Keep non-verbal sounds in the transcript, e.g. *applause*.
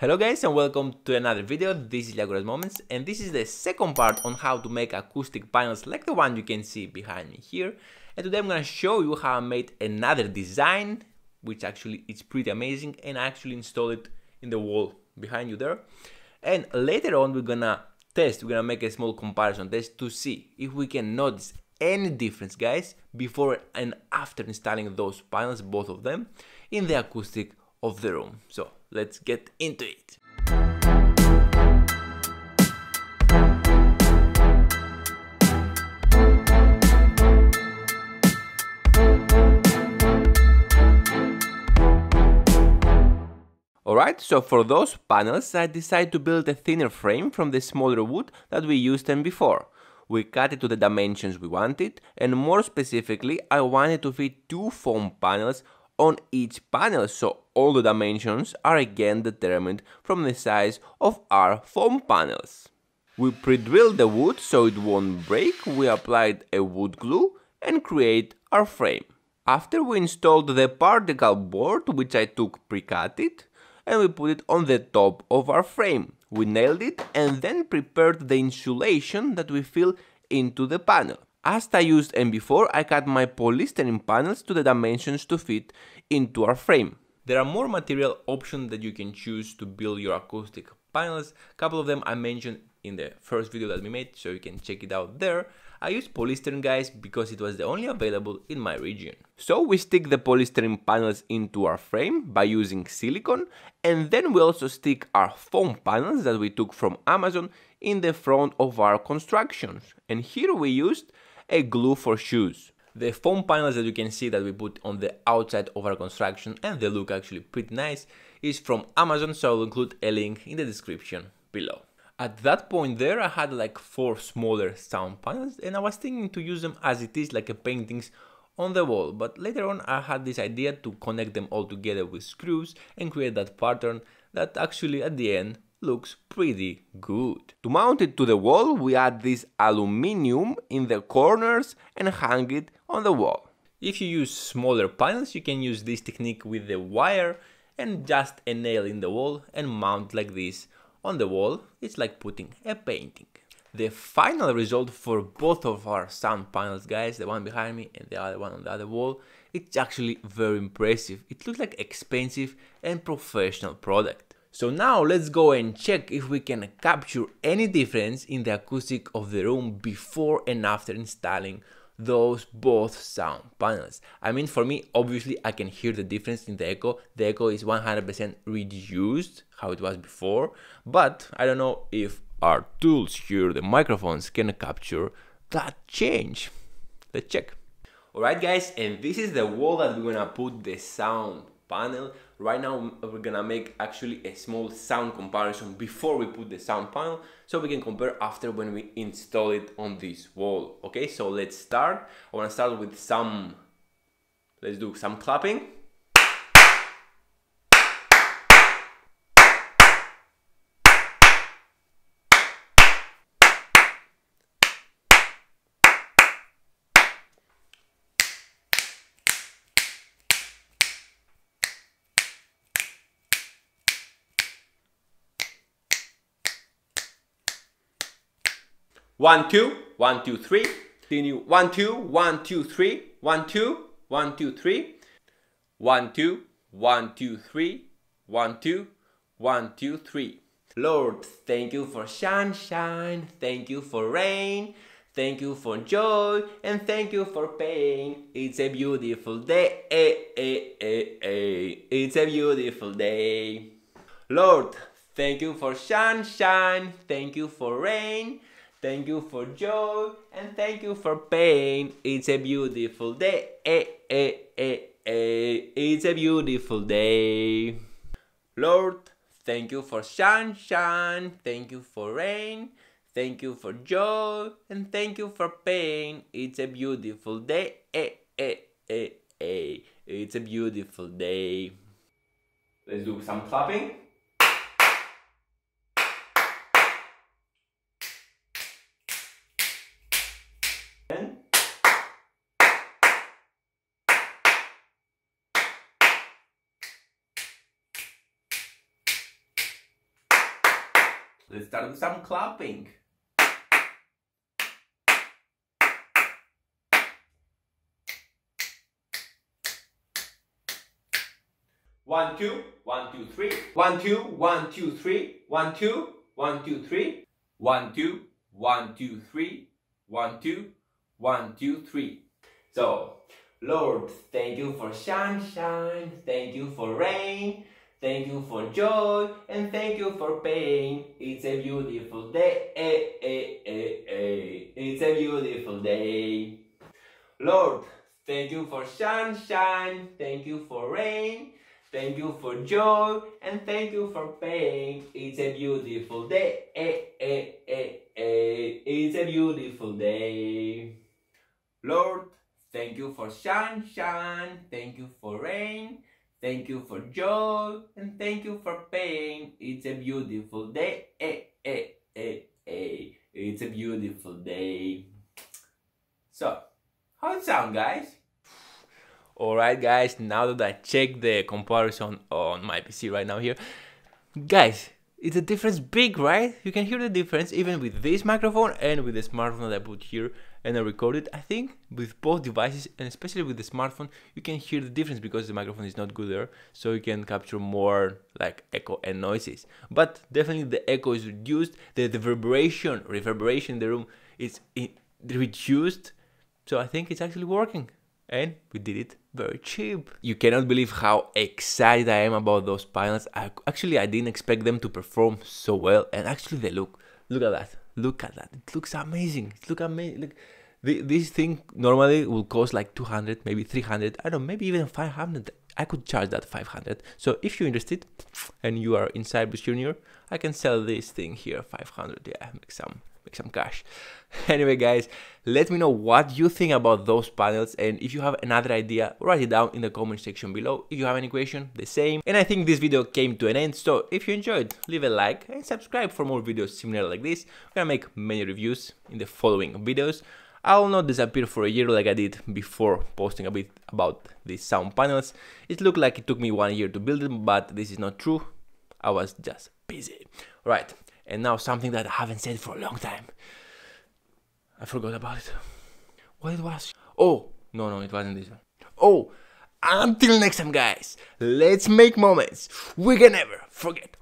Hello guys and welcome to another video, this is Liakouras Moments and this is the second part on how to make acoustic panels like the one you can see behind me here. And today I'm gonna show you how I made another design which actually is pretty amazing and I actually installed it in the wall behind you there. And later on we're gonna test, we're gonna make a small comparison test to see if we can notice any difference guys before and after installing those panels both of them in the acoustic of the room. So let's get into it. Alright, so for those panels I decided to build a thinner frame from the smaller wood that we used them before. We cut it to the dimensions we wanted, and more specifically, I wanted to fit two foam panels on each panel, so all the dimensions are again determined from the size of our foam panels. We pre-drilled the wood so it won't break, we applied a wood glue and create our frame. After we installed the particle board, which I took pre-cut it, and we put it on the top of our frame. We nailed it and then prepared the insulation that we fill into the panel. As I used and before, I cut my polystyrene panels to the dimensions to fit into our frame. There are more material options that you can choose to build your acoustic panels. A couple of them I mentioned in the first video that we made, so you can check it out there. I used polystyrene guys because it was the only available in my region. So we stick the polystyrene panels into our frame by using silicone and then we also stick our foam panels that we took from Amazon in the front of our constructions. And here we used a glue for shoes. The foam panels that you can see that we put on the outside of our construction and they look actually pretty nice is from Amazon so I'll include a link in the description below. At that point there I had like four smaller sound panels and I was thinking to use them as it is like a paintings on the wall but later on I had this idea to connect them all together with screws and create that pattern that actually at the end looks pretty good. To mount it to the wall we add this aluminium in the corners and hang it on the wall. If you use smaller panels you can use this technique with the wire and just a nail in the wall and mount like this on the wall, it's like putting a painting. The final result for both of our sound panels, guys, the one behind me and the other one on the other wall, it's actually very impressive. It looks like expensive and professional product. So now let's go and check if we can capture any difference in the acoustic of the room before and after installing those both sound panels. I mean, for me, obviously, I can hear the difference in the echo. The echo is 100% reduced, how it was before, but I don't know if our tools here, the microphones, can capture that change. Let's check. Alright guys, and this is the wall that we're gonna put the sound panel. Right now we're gonna make actually a small sound comparison before we put the sound panel so we can compare after when we install it on this wall. Okay, so let's start. I wanna start with some, let's do some clapping. One, two, one, two, three. Continue. One, two, one, two, three. One, two, one, two, three. One, two, one, two, three. One, two, one, two, three. Lord, thank you for sunshine. Thank you for rain. Thank you for joy and thank you for pain. It's a beautiful day. Eh, eh, eh. It's a beautiful day. Lord, thank you for sunshine. Thank you for rain. Thank you for joy and thank you for pain. It's a beautiful day. Eh, eh, eh, eh. It's a beautiful day. Lord, thank you for sunshine. Thank you for rain. Thank you for joy and thank you for pain. It's a beautiful day. Eh, eh, eh, eh. It's a beautiful day. Let's do some clapping. Let's start with some clapping. One, two, one, two, three. One, two, one, two, three. One, two, one, two, three. One, two, one, two, three. One, two, one, two, three. So, Lord, thank you for sunshine, thank you for rain, thank you for joy, and thank you for pain. It's a beautiful day, eh, eh, eh, it's a beautiful day. Lord, thank you for sunshine, thank you for rain, Thank you for joy and thank you for pain. It's a beautiful day. It's a beautiful day. Lord, thank you for sunshine. Thank you for rain. Thank you for joy and thank you for pain. It's a beautiful day. Eh, eh, eh, eh. It's a beautiful day. So, how it sound, guys? Alright guys, now that I check the comparison on my PC right now here, guys, it's a difference big, right? You can hear the difference even with this microphone and with the smartphone that I put here and I recorded. I think with both devices and especially with the smartphone, you can hear the difference because the microphone is not good there, so you can capture more like echo and noises. But definitely the echo is reduced, the, the vibration, reverberation in the room is reduced, so I think it's actually working and we did it very cheap. You cannot believe how excited I am about those panels. I, actually, I didn't expect them to perform so well, and actually, they look. Look at that. Look at that. It looks amazing. It look amazing. Look, the, this thing normally will cost like 200, maybe 300. I don't know, maybe even 500. I could charge that 500. So if you're interested and you are in Cyprus Junior, I can sell this thing here 500. Yeah, make some make some cash. *laughs* anyway, guys, let me know what you think about those panels and if you have another idea, write it down in the comment section below. If you have any question, the same. And I think this video came to an end, so if you enjoyed, leave a like and subscribe for more videos similar like this. We're gonna make many reviews in the following videos. I'll not disappear for a year like I did before posting a bit about these sound panels. It looked like it took me one year to build them, but this is not true. I was just busy. Right, and now something that I haven't said for a long time. I forgot about it. What it was? Oh, no, no, it wasn't this one. Oh, until next time, guys, let's make moments we can never forget.